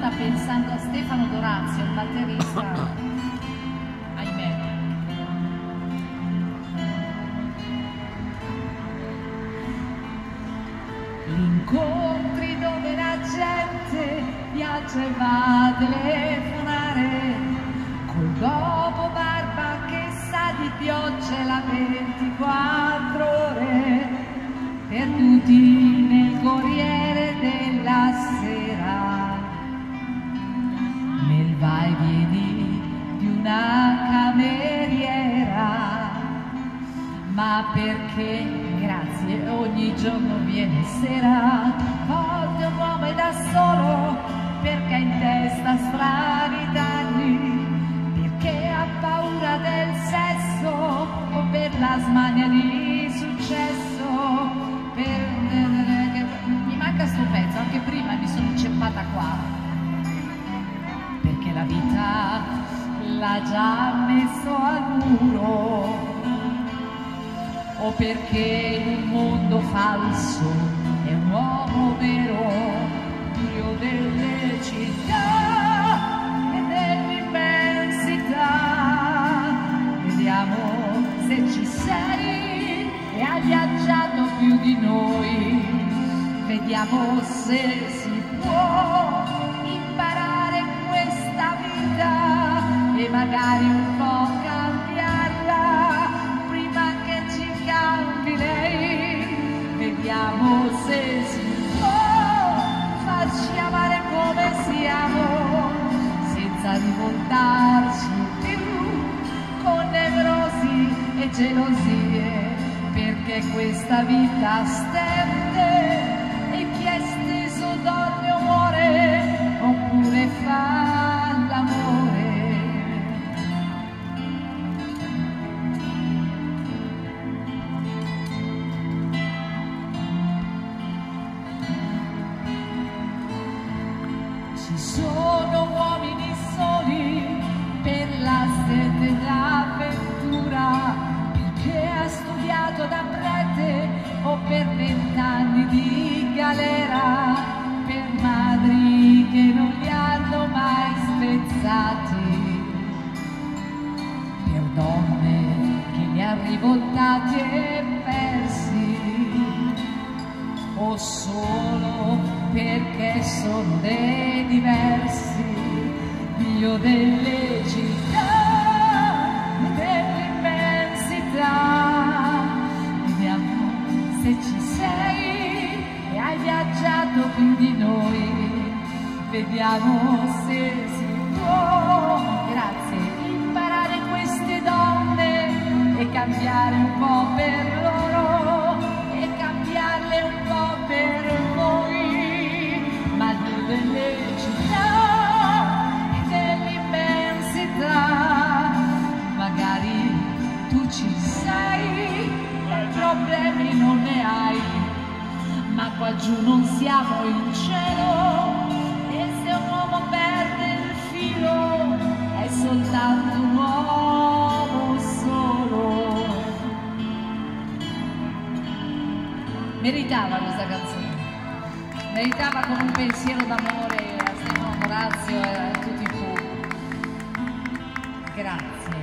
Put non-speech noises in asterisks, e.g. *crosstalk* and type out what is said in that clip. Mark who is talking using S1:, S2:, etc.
S1: canta pensando a Stefano Dorazio, il batterista. *coughs* Ahimè. Incontri dove la gente viaggia e va a telefonare col dopo barba che sa di pioggia la 24 ore perduti nel Corriere perché? Grazie ogni giorno viene sera. Volte un uomo è da solo perché in testa strani danni. Perché ha paura del sesso o per la smania di successo. Per... mi manca sto pezzo anche prima mi sono inceppata qua. Perché la vita l'ha già messo perché in un mondo falso è un uomo vero, Dio delle città e dell'immensità. Vediamo se ci sei e hai viaggiato più di noi. Vediamo se si può imparare questa vita e magari un po' gelosie perché questa vita stende e chi è steso dorme o muore oppure fa sono uomini soli per la sete d'avventura, perché ha studiato da prete o per vent'anni di galera, per madri che non li hanno mai spezzati, per donne che li ha rivoltati e persi. O solo perché sono dei delle città e dell'immensità. Vediamo se ci sei e hai viaggiato più di noi, vediamo se si può, grazie, imparare queste donne e cambiare un po' per loro sei e problemi non ne hai, ma qua giù non siamo in cielo e se un uomo perde il filo è soltanto un uomo solo. Meritava questa canzone, meritava con un pensiero d'amore a Stefano Morazio e a tutti i. Grazie.